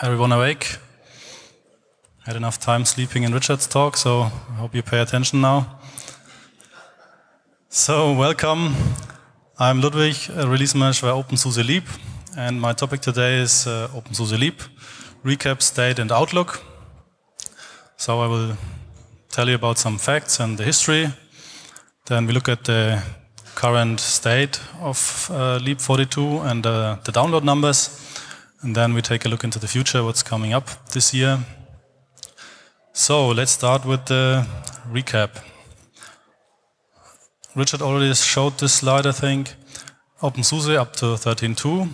everyone awake? Had enough time sleeping in Richard's talk, so I hope you pay attention now. So, welcome. I'm Ludwig, a release manager for OpenSUSE Leap, and my topic today is uh, OpenSUSE Leap, recap, state, and outlook. So, I will tell you about some facts and the history. Then we look at the current state of uh, Leap 42 and uh, the download numbers. And then we take a look into the future, what's coming up this year. So let's start with the recap. Richard already showed this slide, I think. OpenSUSE up to 13.2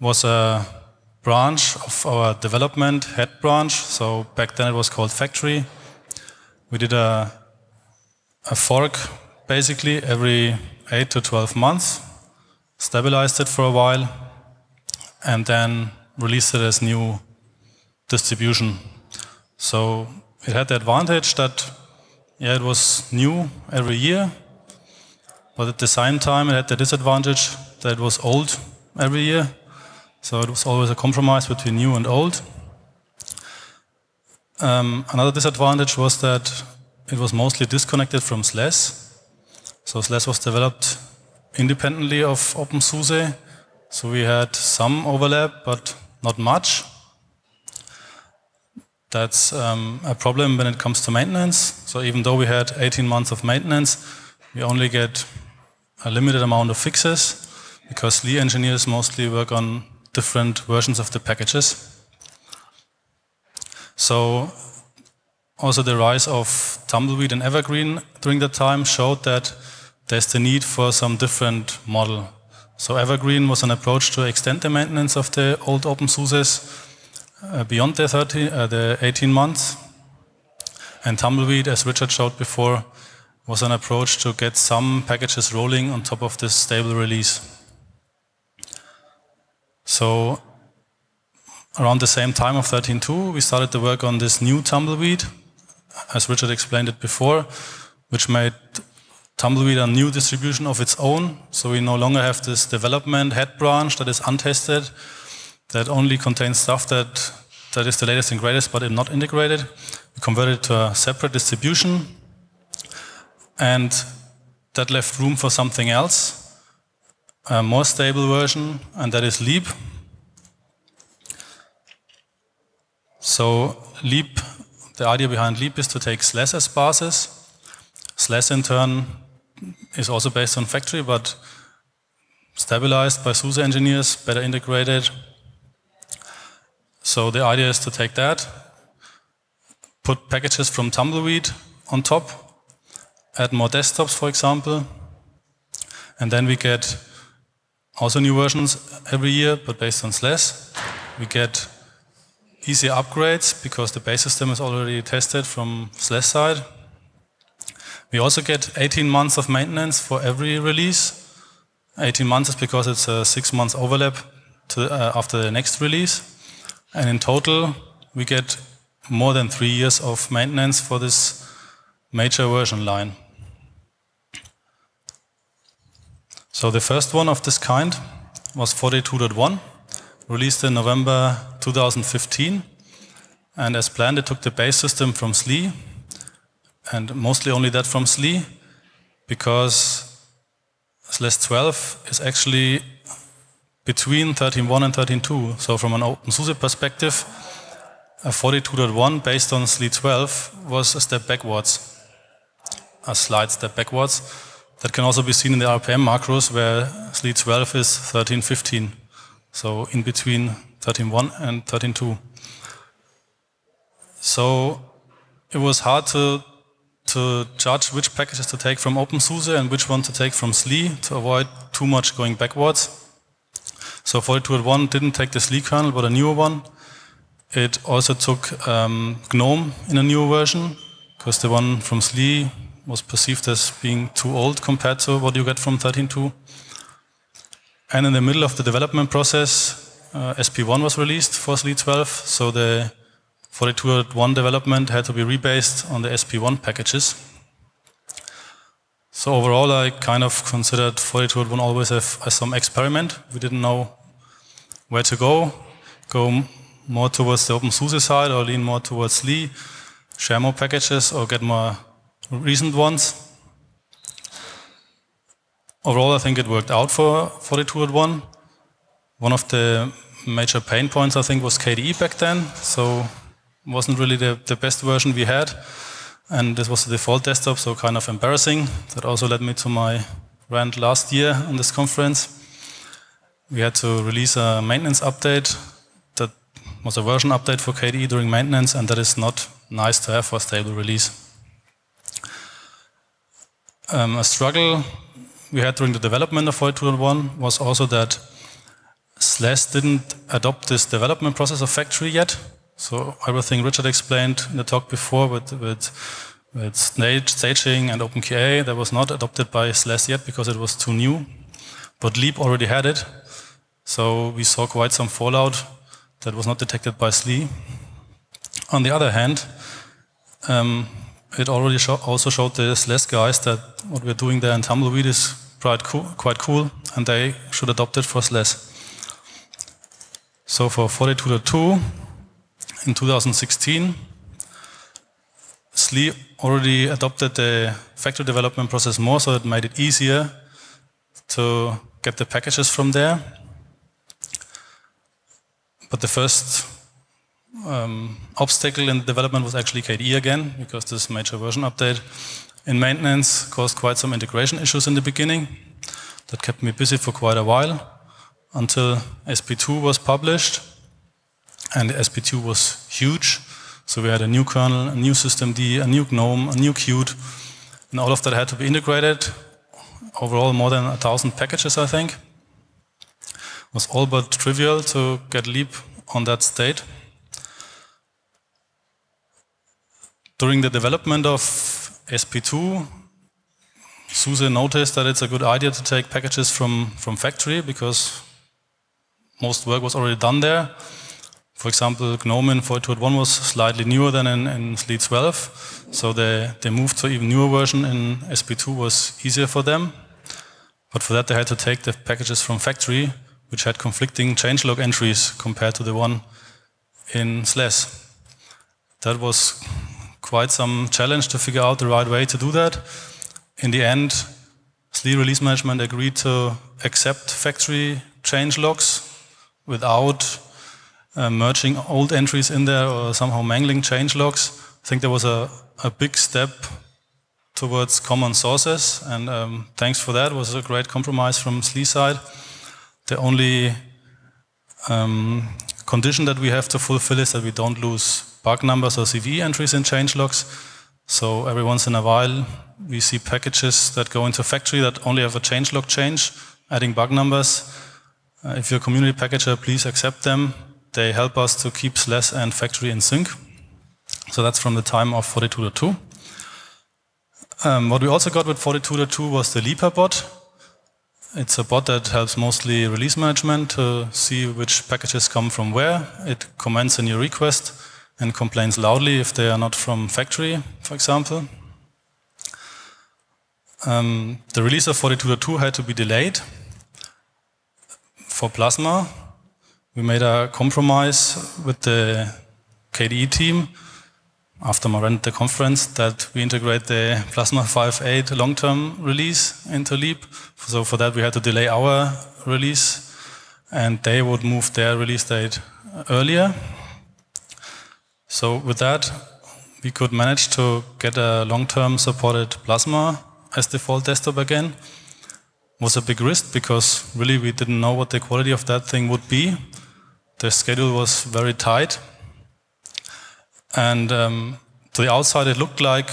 was a branch of our development head branch. So back then it was called Factory. We did a, a fork basically every 8 to 12 months, stabilized it for a while, and then released it as new distribution. So it had the advantage that yeah, it was new every year, but at the same time it had the disadvantage that it was old every year. So it was always a compromise between new and old. Um, another disadvantage was that it was mostly disconnected from SLES. So SLES was developed independently of OpenSUSE so we had some overlap, but not much. That's um, a problem when it comes to maintenance. So even though we had 18 months of maintenance, we only get a limited amount of fixes because SLE engineers mostly work on different versions of the packages. So also the rise of Tumbleweed and Evergreen during that time showed that there's the need for some different model so Evergreen was an approach to extend the maintenance of the old OpenSUSEs uh, beyond the, 30, uh, the 18 months. And Tumbleweed, as Richard showed before, was an approach to get some packages rolling on top of this stable release. So around the same time of 13.2, we started to work on this new Tumbleweed, as Richard explained it before, which made Tumbleweed a new distribution of its own. So we no longer have this development head branch that is untested, that only contains stuff that, that is the latest and greatest, but not integrated. We converted it to a separate distribution. And that left room for something else, a more stable version, and that is Leap. So Leap, the idea behind Leap is to take SLES as basis. SLES in turn is also based on factory, but stabilized by SUSE engineers, better integrated. So the idea is to take that, put packages from Tumbleweed on top, add more desktops, for example, and then we get also new versions every year, but based on SLES. We get easier upgrades because the base system is already tested from SLES side. We also get 18 months of maintenance for every release. 18 months is because it's a six months overlap to, uh, after the next release. And in total, we get more than three years of maintenance for this major version line. So the first one of this kind was 42.1, released in November 2015. And as planned, it took the base system from SLE and mostly only that from SLE, because SLES 12 is actually between 13.1 and 13.2. So from an OpenSUSE perspective, a 42.1 based on SLE 12 was a step backwards, a slight step backwards. That can also be seen in the RPM macros where SLE 12 is 13.15. So in between 13.1 and 13.2. So it was hard to to judge which packages to take from OpenSUSE and which one to take from SLE to avoid too much going backwards. So 42.1 didn't take the SLE kernel, but a newer one. It also took um, GNOME in a newer version, because the one from SLE was perceived as being too old compared to what you get from 13.2. And in the middle of the development process, uh, SP1 was released for SLE 12, so the 42.1 development had to be rebased on the SP1 packages. So overall, I kind of considered 42.1 always as, as some experiment. We didn't know where to go, go more towards the OpenSUSE side or lean more towards SLE, share more packages or get more recent ones. Overall, I think it worked out for 42.1. One of the major pain points, I think, was KDE back then. So wasn't really the, the best version we had. And this was the default desktop, so kind of embarrassing. That also led me to my rant last year on this conference. We had to release a maintenance update that was a version update for KDE during maintenance, and that is not nice to have for a stable release. Um, a struggle we had during the development of 42.1 was also that SLES didn't adopt this development process of factory yet. So everything Richard explained in the talk before with, with, with staging and OpenQA, that was not adopted by SLES yet because it was too new. But Leap already had it. So we saw quite some fallout that was not detected by SLE. On the other hand, um, it already show, also showed the SLES guys that what we're doing there in Tumbleweed is quite cool, quite cool and they should adopt it for SLES. So for 42.2 in 2016, SLE already adopted the factory development process more, so it made it easier to get the packages from there. But the first um, obstacle in the development was actually KDE again, because this major version update in maintenance caused quite some integration issues in the beginning. That kept me busy for quite a while until SP2 was published. And SP2 was huge. So we had a new kernel, a new systemd, a new GNOME, a new Qt, and all of that had to be integrated. Overall, more than a thousand packages, I think. It was all but trivial to get Leap on that state. During the development of SP2, SUSE noticed that it's a good idea to take packages from, from factory because most work was already done there. For example, GNOME in 42.1 was slightly newer than in, in SLE 12, so the, the move to even newer version in SP2 was easier for them. But for that, they had to take the packages from factory, which had conflicting changelog entries compared to the one in SLES. That was quite some challenge to figure out the right way to do that. In the end, SLE release management agreed to accept factory change logs without uh, merging old entries in there or somehow mangling change logs. I think there was a, a big step towards common sources, and um, thanks for that. It was a great compromise from SLE side. The only um, condition that we have to fulfill is that we don't lose bug numbers or CVE entries in change logs. So every once in a while, we see packages that go into factory that only have a change log change, adding bug numbers. Uh, if you're a community packager, please accept them. They help us to keep SLES and factory in sync. So that's from the time of 42.2. Um, what we also got with 42.2 was the Leaper bot. It's a bot that helps mostly release management to see which packages come from where. It comments a new request and complains loudly if they are not from factory, for example. Um, the release of 42.2 had to be delayed for Plasma, we made a compromise with the KDE team after my rent the conference that we integrate the Plasma 5.8 long-term release into Leap. So for that we had to delay our release and they would move their release date earlier. So with that we could manage to get a long-term supported Plasma as default desktop again It was a big risk because really we didn't know what the quality of that thing would be. The schedule was very tight. And um, to the outside, it looked like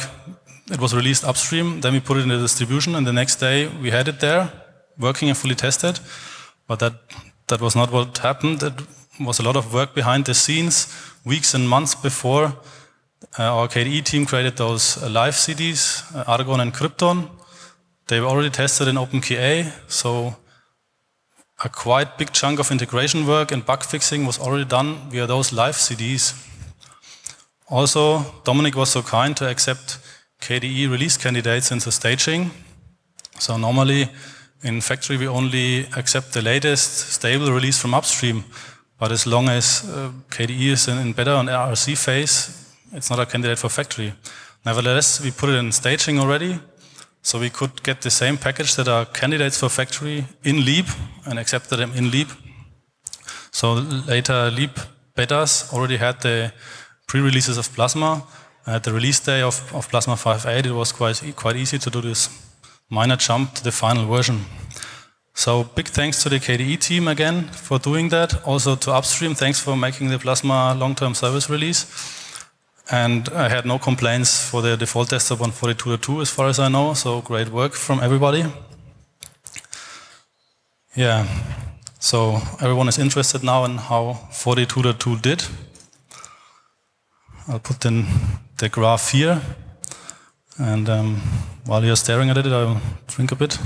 it was released upstream. Then we put it in the distribution, and the next day we had it there, working and fully tested. But that, that was not what happened. It was a lot of work behind the scenes, weeks and months before. Uh, our KDE team created those uh, live CDs, uh, Argon and Krypton. They were already tested in OpenQA, so a quite big chunk of integration work and bug fixing was already done via those live CDs. Also, Dominique was so kind to accept KDE release candidates into staging. So normally in factory we only accept the latest stable release from upstream. But as long as uh, KDE is in, in beta RC phase, it's not a candidate for factory. Nevertheless, we put it in staging already, so we could get the same package that are candidates for factory in Leap and accepted them in Leap. So later, Leap betas already had the pre-releases of Plasma. At the release day of, of Plasma 5.8, it was quite, quite easy to do this minor jump to the final version. So big thanks to the KDE team again for doing that. Also to Upstream, thanks for making the Plasma long-term service release. And I had no complaints for the default desktop on 42.2 as far as I know, so great work from everybody. Yeah, so everyone is interested now in how 42.2 did. I'll put in the graph here. And um, while you're staring at it, I'll drink a bit.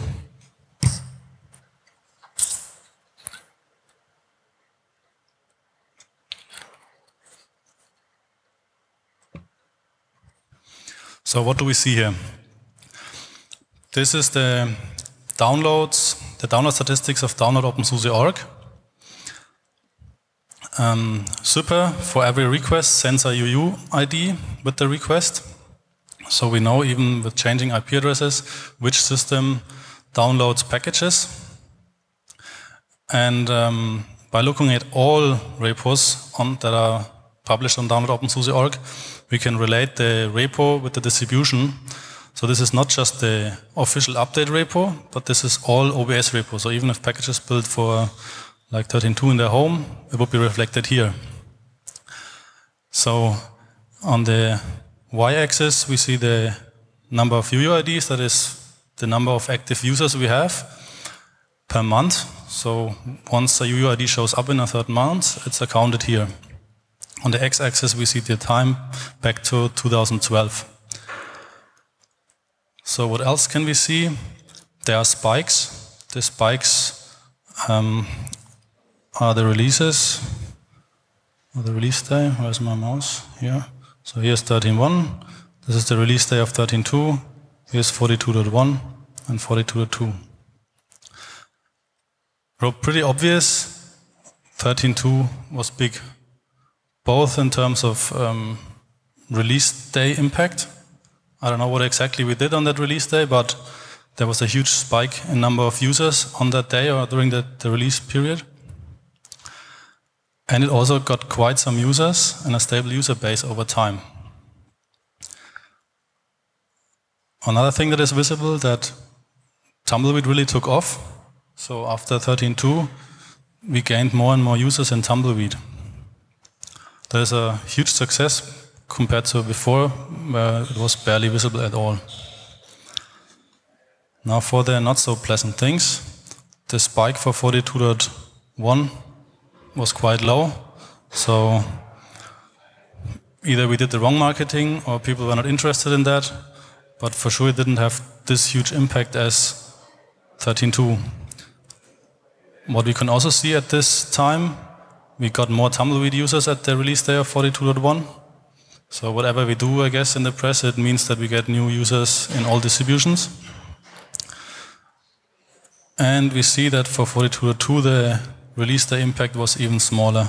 So what do we see here? This is the downloads, the download statistics of download. Um, Zypper, for every request, sends a UU ID with the request. So we know, even with changing IP addresses, which system downloads packages. And um, by looking at all repos on, that are published on download.openSUSE.org, we can relate the repo with the distribution. So this is not just the official update repo, but this is all OBS repo. So even if packages built for like 13.2 in their home, it would be reflected here. So on the y-axis, we see the number of UUIDs, that is the number of active users we have per month. So once a UUID shows up in a third month, it's accounted here. On the x-axis, we see the time back to 2012. So what else can we see? There are spikes. The spikes um, are the releases. The release day. Where's my mouse? Here. So here's 13.1. This is the release day of 13.2. Here's 42.1 and 42.2. Pretty obvious. 13.2 was big both in terms of um, release day impact. I don't know what exactly we did on that release day, but there was a huge spike in number of users on that day or during the, the release period. And it also got quite some users and a stable user base over time. Another thing that is visible that Tumbleweed really took off. So after 13.2, we gained more and more users in Tumbleweed. There's a huge success compared to before, where it was barely visible at all. Now for the not so pleasant things, the spike for 42.1 was quite low, so either we did the wrong marketing or people were not interested in that, but for sure it didn't have this huge impact as 13.2. What we can also see at this time we got more Tumbleweed users at the release day of 42.1. So whatever we do, I guess, in the press, it means that we get new users in all distributions. And we see that for 42.2, the release day impact was even smaller.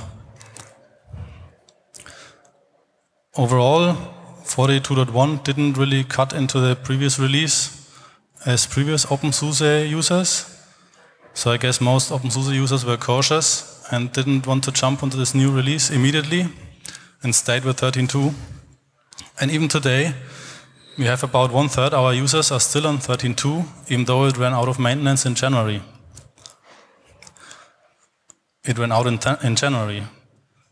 Overall, 42.1 didn't really cut into the previous release as previous OpenSUSE users. So I guess most OpenSUSE users were cautious and didn't want to jump onto this new release immediately and stayed with 13.2. And even today, we have about one third our users are still on 13.2, even though it ran out of maintenance in January. It ran out in, in January.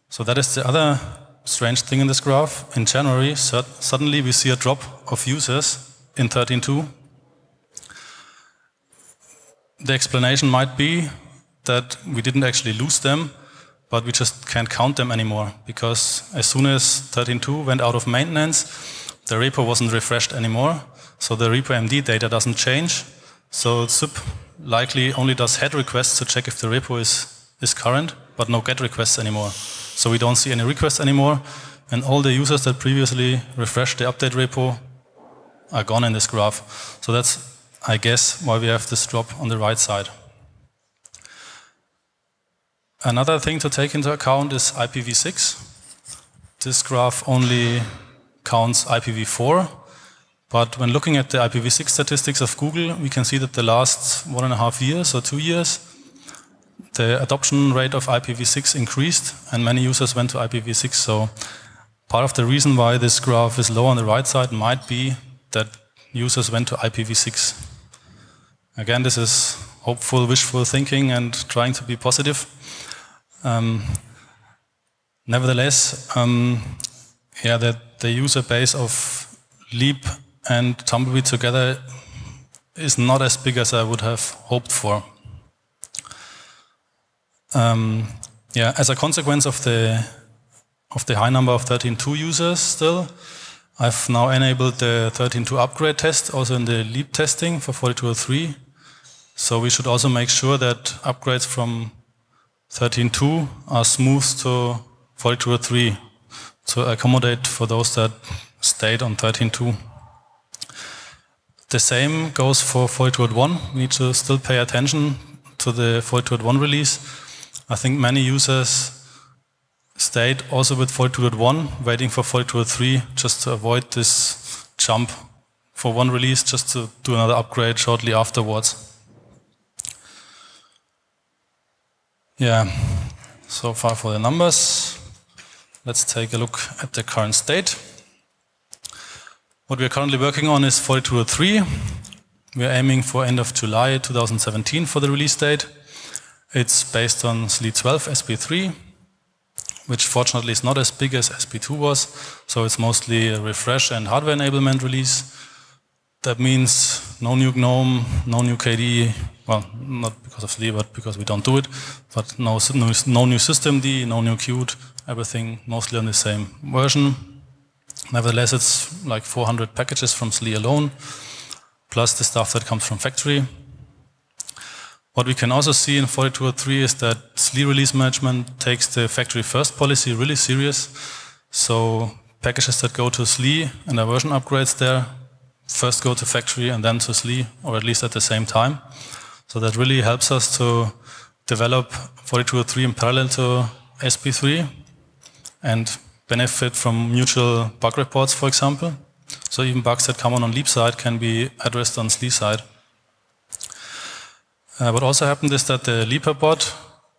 So that is the other strange thing in this graph. In January, suddenly we see a drop of users in 13.2. The explanation might be that we didn't actually lose them, but we just can't count them anymore because as soon as 13.2 went out of maintenance, the repo wasn't refreshed anymore. So the repo MD data doesn't change. So Zypper likely only does head requests to check if the repo is, is current, but no get requests anymore. So we don't see any requests anymore. And all the users that previously refreshed the update repo are gone in this graph. So that's, I guess, why we have this drop on the right side. Another thing to take into account is IPv6. This graph only counts IPv4, but when looking at the IPv6 statistics of Google, we can see that the last one and a half years or two years, the adoption rate of IPv6 increased and many users went to IPv6. So part of the reason why this graph is low on the right side might be that users went to IPv6. Again, this is hopeful, wishful thinking and trying to be positive. Um, nevertheless, um, yeah, the, the user base of Leap and Tumbleweed together is not as big as I would have hoped for. Um, yeah, as a consequence of the of the high number of 13.2 users still, I've now enabled the 13.2 upgrade test also in the Leap testing for 4203. So we should also make sure that upgrades from 13.2 are smooth to 4203 to accommodate for those that stayed on 13.2. The same goes for 42.1. We need to still pay attention to the 42.1 release. I think many users stayed also with 42.1, waiting for 42.3 just to avoid this jump for one release, just to do another upgrade shortly afterwards. Yeah, so far for the numbers. Let's take a look at the current state. What we are currently working on is 4203. We are aiming for end of July 2017 for the release date. It's based on SLE 12 SP3, which fortunately is not as big as SP2 was, so it's mostly a refresh and hardware enablement release. That means no new GNOME, no new KDE, well, not because of SLE, but because we don't do it, but no, no, no new systemd, no new Qt, everything mostly on the same version. Nevertheless, it's like 400 packages from SLE alone, plus the stuff that comes from factory. What we can also see in 4203 is that SLE release management takes the factory first policy really serious. So packages that go to SLE and a version upgrades there first go to factory and then to SLE, or at least at the same time. So that really helps us to develop 4203 in parallel to SP3 and benefit from mutual bug reports, for example. So even bugs that come on on Leap side can be addressed on SLE side. Uh, what also happened is that the Leaper bot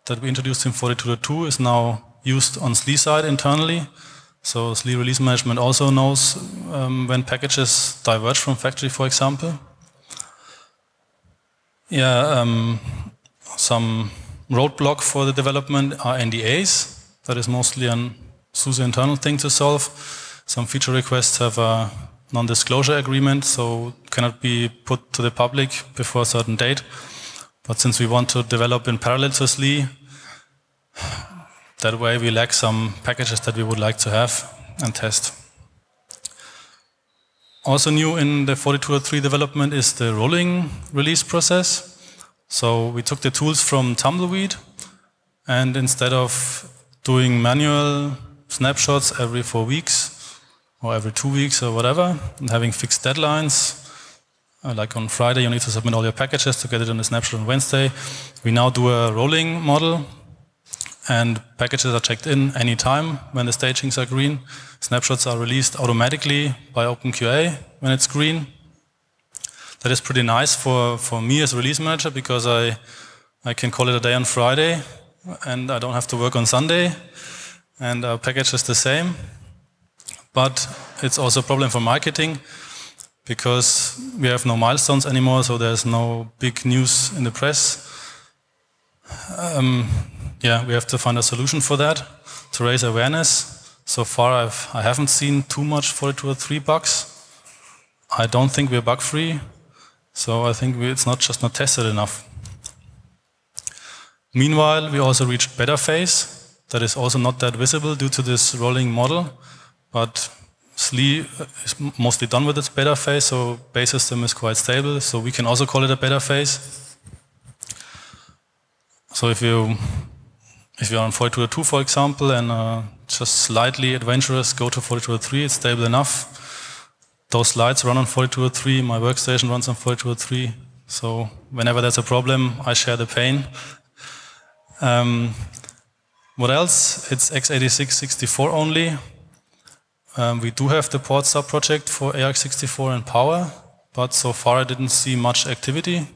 that we introduced in 4202 is now used on SLE side internally. So SLE release management also knows um, when packages diverge from factory, for example. Yeah, um, some roadblock for the development are NDAs. That is mostly a SUSE internal thing to solve. Some feature requests have a non-disclosure agreement, so cannot be put to the public before a certain date. But since we want to develop in parallel to SLE, that way we lack some packages that we would like to have and test. Also new in the 4203 development is the rolling release process. So we took the tools from Tumbleweed and instead of doing manual snapshots every four weeks or every two weeks or whatever and having fixed deadlines, uh, like on Friday, you need to submit all your packages to get it on the snapshot on Wednesday. We now do a rolling model, and packages are checked in anytime when the stagings are green. Snapshots are released automatically by OpenQA when it's green. That is pretty nice for, for me as release manager because I, I can call it a day on Friday and I don't have to work on Sunday and our package is the same. But it's also a problem for marketing because we have no milestones anymore, so there's no big news in the press. Um, yeah, we have to find a solution for that to raise awareness. So far, I've, I haven't seen too much 4203 bugs. I don't think we're bug free, so I think we, it's not just not tested enough. Meanwhile, we also reached beta phase. That is also not that visible due to this rolling model, but SLE is mostly done with its beta phase, so base system is quite stable, so we can also call it a beta phase. So if you if you're on 4202, for example, and uh, just slightly adventurous, go to 4203, it's stable enough. Those slides run on 4203, my workstation runs on 4203, so whenever there's a problem, I share the pain. Um, What else? It's x86-64 only. Um, we do have the port sub-project for ARC64 and Power, but so far I didn't see much activity.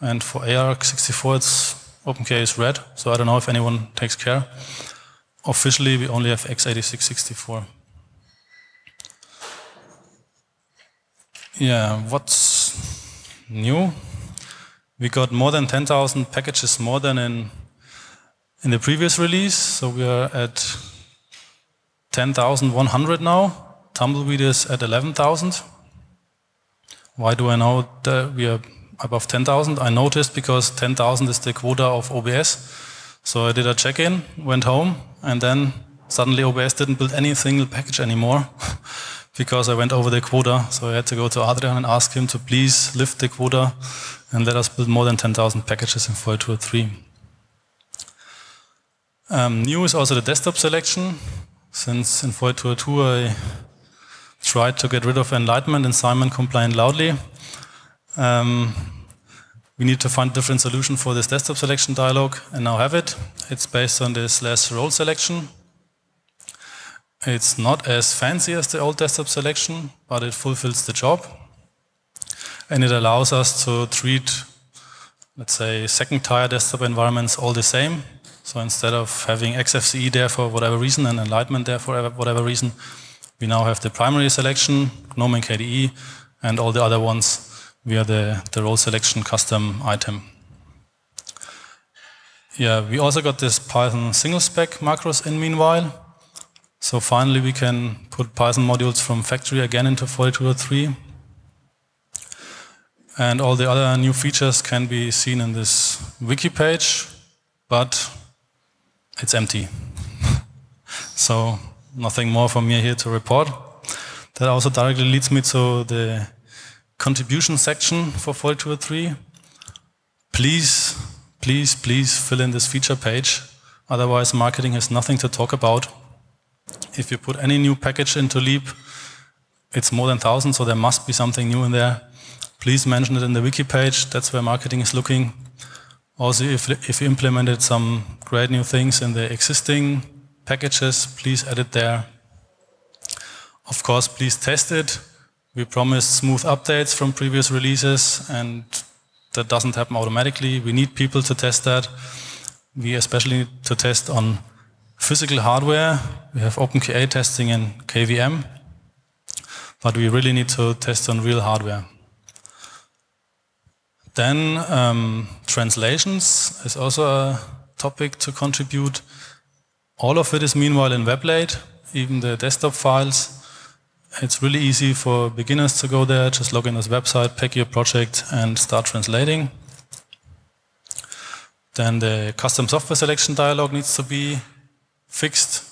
And for ARC64, it's OpenQA is red, so I don't know if anyone takes care. Officially, we only have x86-64. Yeah, what's new? We got more than 10,000 packages more than in in the previous release. So we are at 10,100 now. Tumbleweed is at 11,000. Why do I know that we are above 10,000? I noticed because 10,000 is the quota of OBS. So I did a check-in, went home, and then suddenly OBS didn't build any single package anymore because I went over the quota. So I had to go to Adrian and ask him to please lift the quota and let us build more than 10,000 packages in 4.2.3. Um, new is also the desktop selection. Since in 4.2.2 I tried to get rid of enlightenment and Simon complained loudly. Um, we need to find different solution for this desktop selection dialog and now have it. It's based on this SLES role selection. It's not as fancy as the old desktop selection, but it fulfills the job. And it allows us to treat, let's say, second tier desktop environments all the same. So instead of having XFCE there for whatever reason and enlightenment there for whatever reason, we now have the primary selection, GNOME and KDE, and all the other ones via the, the role selection custom item. Yeah, we also got this Python single spec macros in meanwhile. So finally we can put Python modules from factory again into 4203. And all the other new features can be seen in this wiki page, but it's empty. so nothing more from me here to report. That also directly leads me to the contribution section for 4203. Please, please, please fill in this feature page. Otherwise, marketing has nothing to talk about. If you put any new package into Leap, it's more than 1,000, so there must be something new in there. Please mention it in the wiki page. That's where marketing is looking. Also, if, if you implemented some great new things in the existing packages, please add it there. Of course, please test it. We promised smooth updates from previous releases, and that doesn't happen automatically. We need people to test that. We especially need to test on physical hardware. We have OpenQA testing in KVM, but we really need to test on real hardware. Then um, translations is also a topic to contribute. All of it is meanwhile in WebLate, even the desktop files. It's really easy for beginners to go there, just log in this website, pack your project and start translating. Then the custom software selection dialog needs to be fixed.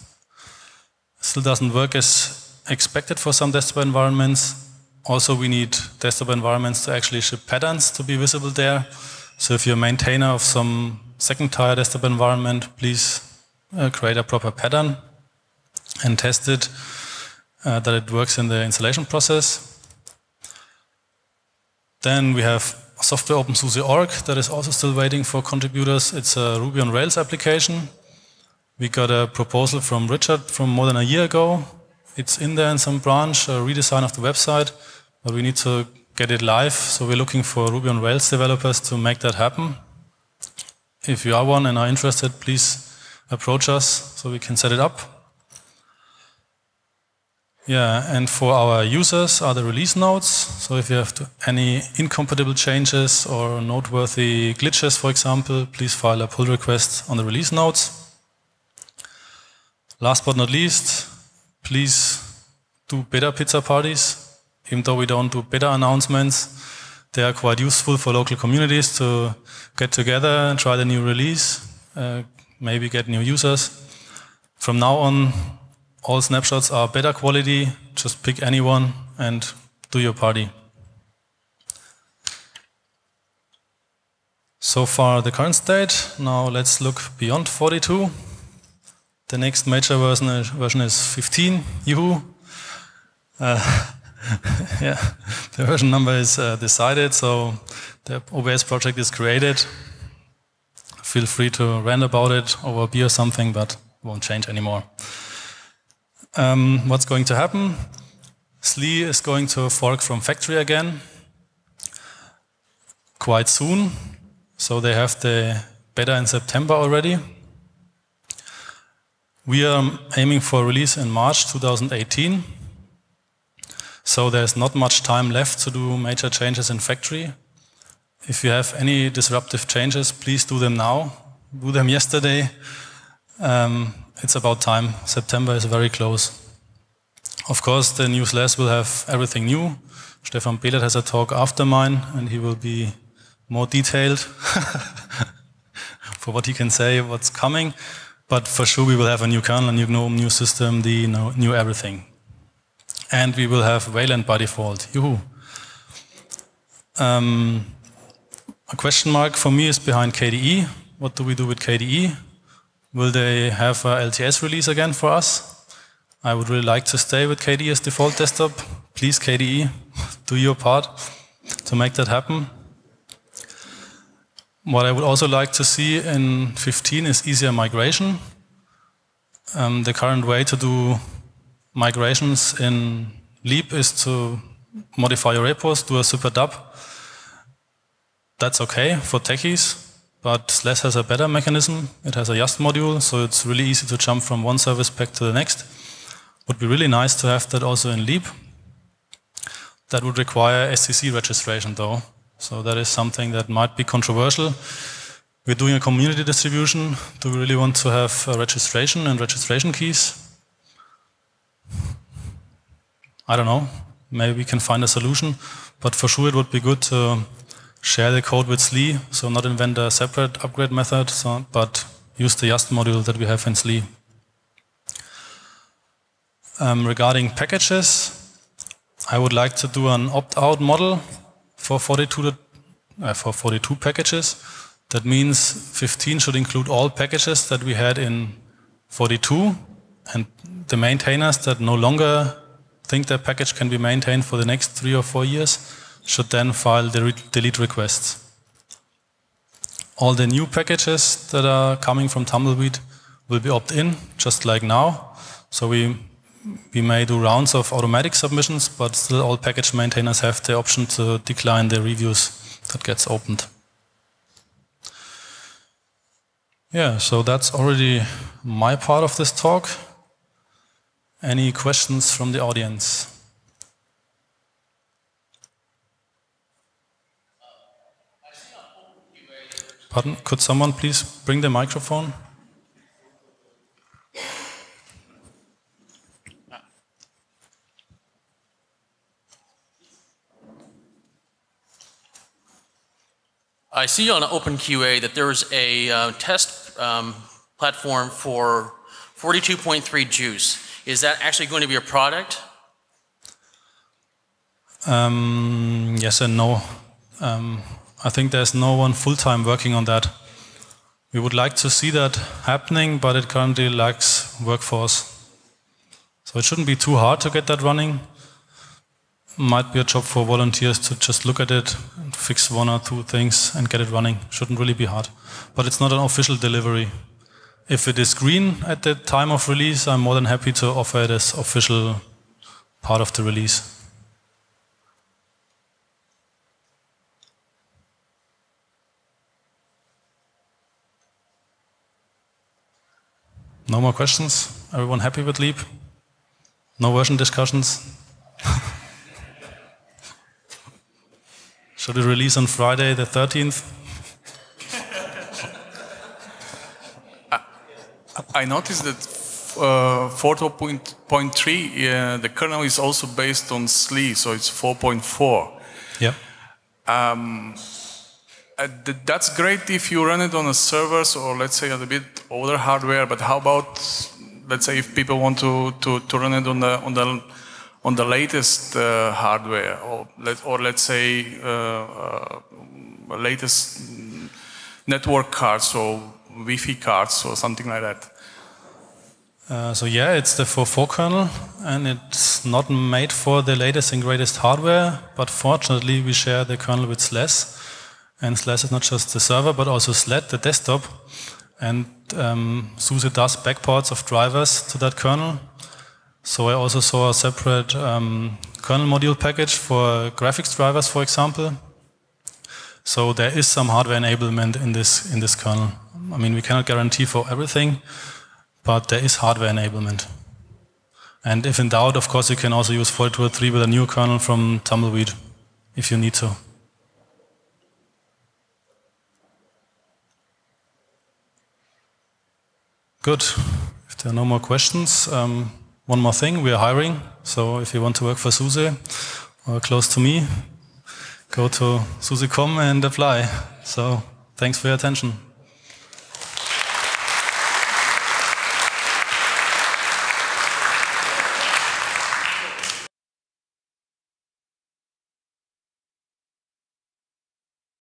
Still doesn't work as expected for some desktop environments. Also, we need desktop environments to actually ship patterns to be visible there. So if you're a maintainer of some second tier desktop environment, please uh, create a proper pattern and test it uh, that it works in the installation process. Then we have software OpenSUSE org that is also still waiting for contributors. It's a Ruby on Rails application. We got a proposal from Richard from more than a year ago it's in there in some branch, a redesign of the website, but we need to get it live. So we're looking for Ruby on Rails developers to make that happen. If you are one and are interested, please approach us so we can set it up. Yeah, and for our users are the release notes. So if you have any incompatible changes or noteworthy glitches, for example, please file a pull request on the release notes. Last but not least, please do beta pizza parties. Even though we don't do beta announcements, they are quite useful for local communities to get together and try the new release, uh, maybe get new users. From now on, all snapshots are better quality. Just pick anyone and do your party. So far the current state. Now let's look beyond 42. The next major version is, version is 15, Yahoo. Uh, yeah, the version number is uh, decided, so the OBS project is created. feel free to rant about it over beer or something, but won't change anymore. Um, what's going to happen? SLE is going to fork from factory again quite soon. So they have the beta in September already. We are aiming for release in March 2018. So there's not much time left to do major changes in factory. If you have any disruptive changes, please do them now. Do them yesterday. Um, it's about time. September is very close. Of course, the new SLES will have everything new. Stefan Behlert has a talk after mine, and he will be more detailed for what he can say, what's coming. But for sure, we will have a new kernel, a new GNOME, new system, the new everything. And we will have Wayland by default. Yoo-hoo. Um, a question mark for me is behind KDE. What do we do with KDE? Will they have a LTS release again for us? I would really like to stay with KDE as default desktop. Please, KDE, do your part to make that happen. What I would also like to see in 15 is easier migration. Um, the current way to do migrations in Leap is to modify your repos, do a zypper dup. That's okay for techies. But SLES has a better mechanism. It has a YaST module, so it's really easy to jump from one service pack to the next. Would be really nice to have that also in Leap. That would require SCC registration though. So that is something that might be controversial. We're doing a community distribution. Do we really want to have registration and registration keys? I don't know. Maybe we can find a solution. But for sure it would be good to share the code with SLE, so not invent a separate upgrade method, so, but use the YaST module that we have in SLE. Um, regarding packages, I would like to do an opt-out model for 42, uh, for 42 packages. That means 15 should include all packages that we had in 42, and the maintainers that no longer think their package can be maintained for the next three or four years should then file the re delete requests. All the new packages that are coming from Tumbleweed will be opt-in, just like now. So we, we may do rounds of automatic submissions, but still all package maintainers have the option to decline the reviews that gets opened. Yeah, so that's already my part of this talk. Any questions from the audience? Pardon, could someone please bring the microphone? I see on OpenQA that there's a uh, test um, platform for 42.3 JeOS. Is that actually going to be a product? Um, yes and no. Um, I think there's no one full-time working on that. We would like to see that happening, but it currently lacks workforce. So it shouldn't be too hard to get that running. Might be a job for volunteers to just look at it, fix one or two things and get it running. Shouldn't really be hard. But it's not an official delivery. If it is green at the time of release, I'm more than happy to offer it as official part of the release. No more questions? Everyone happy with Leap? No version discussions? Should we release on Friday the 13th? I noticed that uh, 4.3, uh, the kernel is also based on SLE, so it's 4.4. Yeah. Um, that's great if you run it on a servers or let's say a bit older hardware, but how about let's say if people want to, to, to run it on the on the on the latest uh, hardware or let or let's say uh, uh latest network cards or Wi-Fi cards or something like that. Uh, so yeah, it's the 4.4 kernel, and it's not made for the latest and greatest hardware. But fortunately, we share the kernel with SLES, And SLES is not just the server, but also SLED, the desktop. And um, SUSE does backports of drivers to that kernel. So I also saw a separate um, kernel module package for graphics drivers, for example. So there is some hardware enablement in this in this kernel. I mean, we cannot guarantee for everything, but there is hardware enablement. And if in doubt, of course, you can also use 4203 with a new kernel from Tumbleweed, if you need to. Good. If there are no more questions, um, one more thing, we are hiring. So if you want to work for SUSE or close to me, go to SUSE.com and apply. So thanks for your attention.